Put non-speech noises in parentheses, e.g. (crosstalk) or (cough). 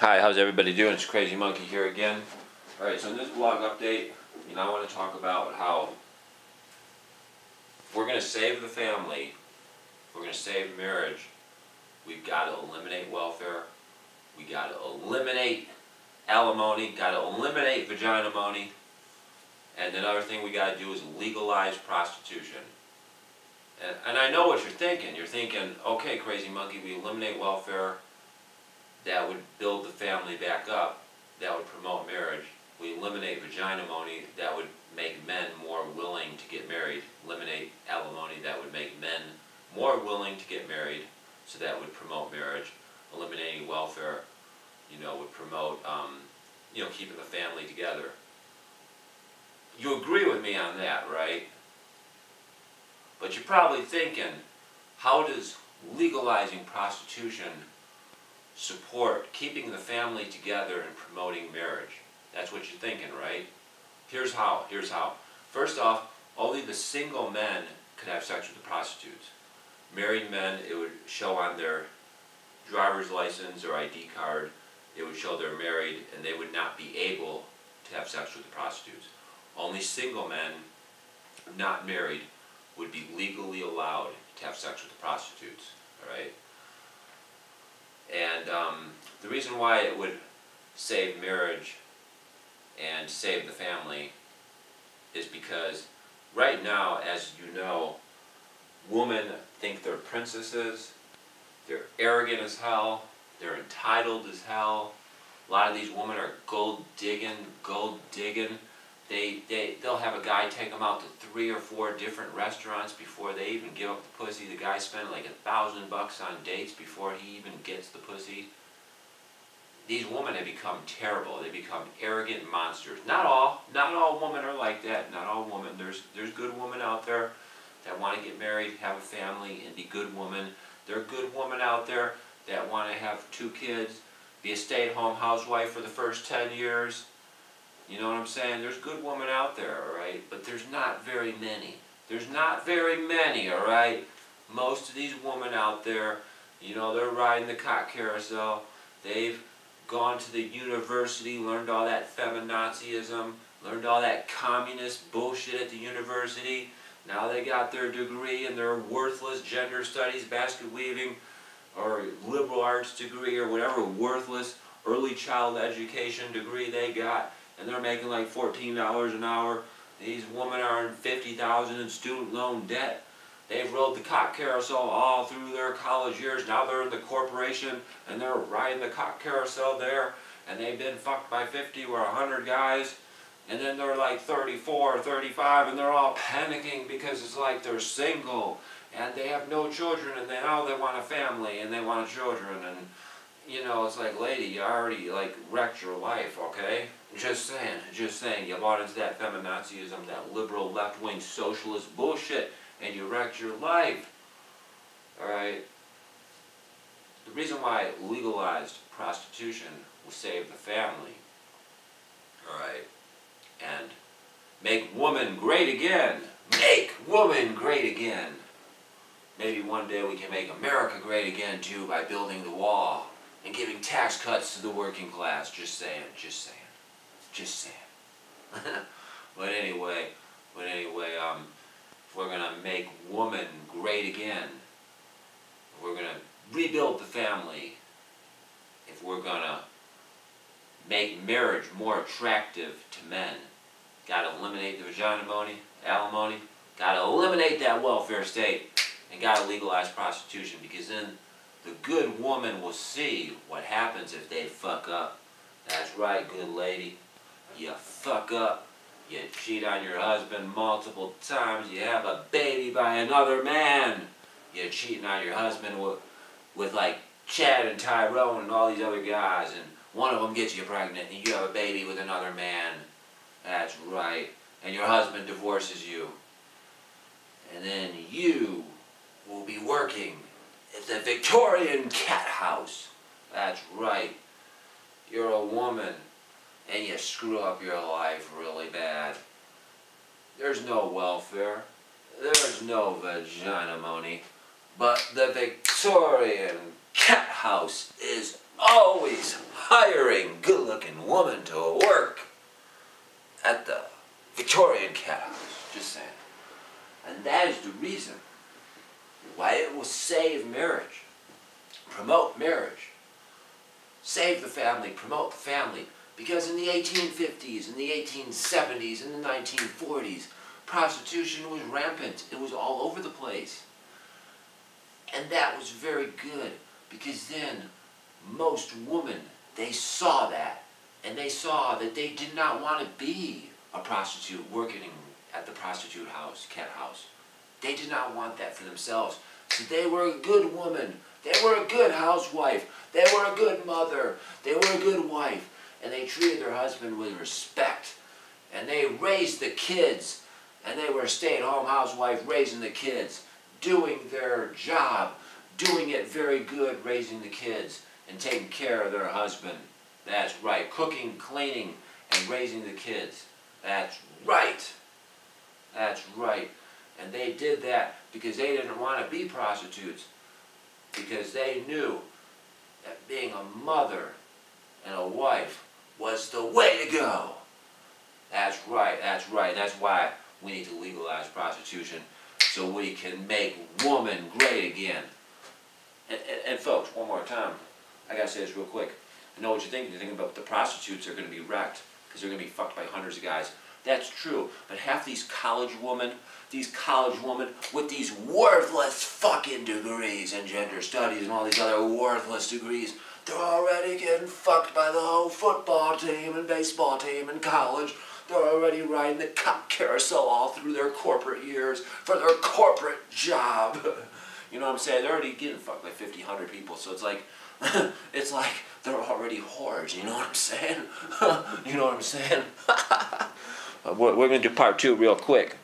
Hi, how's everybody doing? It's Crazy Monkey here again. Alright, so in this blog update, you know, I want to talk about how we're going to save the family, we're going to save marriage, we've got to eliminate welfare, we got to eliminate alimony, got to eliminate vagina money, and another thing we got to do is legalize prostitution. And, and I know what you're thinking. You're thinking, okay, Crazy Monkey, we eliminate welfare, that would build the family back up, that would promote marriage. We eliminate vagina money, that would make men more willing to get married. Eliminate alimony, that would make men more willing to get married, so that would promote marriage. Eliminating welfare, you know, would promote, um, you know, keeping the family together. You agree with me on that, right? But you're probably thinking, how does legalizing prostitution support keeping the family together and promoting marriage. That's what you're thinking, right? Here's how. Here's how. First off, only the single men could have sex with the prostitutes. Married men, it would show on their driver's license or ID card, it would show they're married and they would not be able to have sex with the prostitutes. Only single men, not married, would be legally allowed to have sex with the prostitutes. Alright? And um, the reason why it would save marriage and save the family is because right now, as you know, women think they're princesses, they're arrogant as hell, they're entitled as hell. A lot of these women are gold digging, gold digging. They, they, they'll have a guy take them out to three or four different restaurants before they even give up the pussy. The guy spent like a thousand bucks on dates before he even gets the pussy. These women have become terrible. They become arrogant monsters. Not all, not all women are like that. Not all women. There's, there's good women out there that want to get married, have a family, and be good women. There are good women out there that want to have two kids, be a stay-at-home housewife for the first 10 years, you know what I'm saying? There's good women out there, alright? But there's not very many. There's not very many, alright? Most of these women out there, you know, they're riding the cock carousel. They've gone to the university, learned all that feminazism, learned all that communist bullshit at the university. Now they got their degree and their worthless gender studies, basket weaving, or liberal arts degree, or whatever worthless early child education degree they got and they're making like $14 an hour. These women are in 50000 in student loan debt. They've rode the cock carousel all through their college years. Now they're in the corporation and they're riding the cock carousel there and they've been fucked by 50 or 100 guys and then they're like 34 or 35 and they're all panicking because it's like they're single and they have no children and they now oh, they want a family and they want children and you know it's like lady you already like wrecked your life okay just saying, just saying, you bought into that feminazism, that liberal left-wing socialist bullshit, and you wrecked your life. Alright? The reason why legalized prostitution will save the family, alright, and make woman great again, make woman great again. Maybe one day we can make America great again too by building the wall and giving tax cuts to the working class. Just saying, just saying. Just saying. (laughs) but anyway, but anyway, um, if we're gonna make woman great again, we're gonna rebuild the family, if we're gonna make marriage more attractive to men, gotta eliminate the vagina money, alimony, gotta eliminate that welfare state, and gotta legalize prostitution because then the good woman will see what happens if they fuck up. That's right, good lady you fuck up, you cheat on your husband multiple times, you have a baby by another man, you're cheating on your husband with, with like Chad and Tyrone and all these other guys, and one of them gets you pregnant and you have a baby with another man. That's right. And your husband divorces you. And then you will be working at the Victorian Cat House. That's right. You're a woman and you screw up your life really bad. There's no welfare. There's no vagina money. But the Victorian cat house is always hiring good-looking women to work at the Victorian Cat House. Just saying. And that is the reason why it will save marriage, promote marriage, save the family, promote the family. Because in the 1850s, in the 1870s, in the 1940s, prostitution was rampant. It was all over the place. And that was very good because then most women, they saw that and they saw that they did not want to be a prostitute working at the prostitute house, cat house. They did not want that for themselves. So they were a good woman. They were a good housewife. They were a good mother. They were a good wife. And they treated their husband with respect. And they raised the kids. And they were a stay-at-home housewife raising the kids, doing their job, doing it very good, raising the kids, and taking care of their husband. That's right. Cooking, cleaning, and raising the kids. That's right. That's right. And they did that because they didn't want to be prostitutes. Because they knew that being a mother and a wife was the way to go. That's right, that's right. That's why we need to legalize prostitution so we can make woman great again. And, and, and folks, one more time, I gotta say this real quick. I know what you're thinking. You're thinking about the prostitutes are gonna be wrecked because they're gonna be fucked by hundreds of guys. That's true, but half these college women, these college women with these worthless fucking degrees in gender studies and all these other worthless degrees, they're already getting fucked by the whole football team and baseball team in college. They're already riding the cop carousel all through their corporate years for their corporate job. (laughs) You know what I'm saying? They're already getting fucked by 50, 100 people, so it's like, (laughs) it's like they're already whores, you know what I'm saying? (laughs) you know what I'm saying? we're, we're going to do part two real quick.